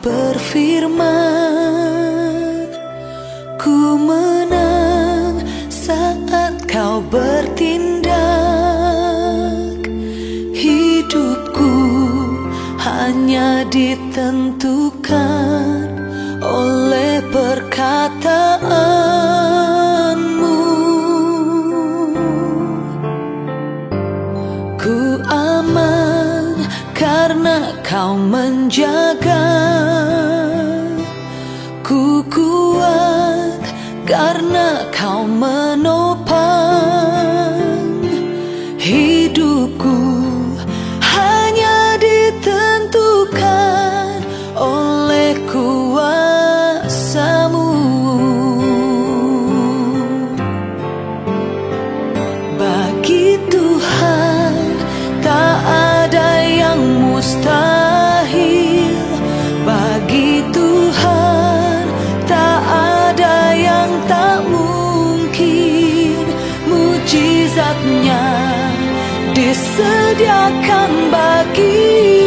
berfirman Ku menang saat kau bertindak. Hidupku hanya ditentukan oleh perkataanmu. Ku aman karena kau menjaga mustahil. Bagi Tuhan tak ada yang tak mungkin. Mujizatnya disediakan bagi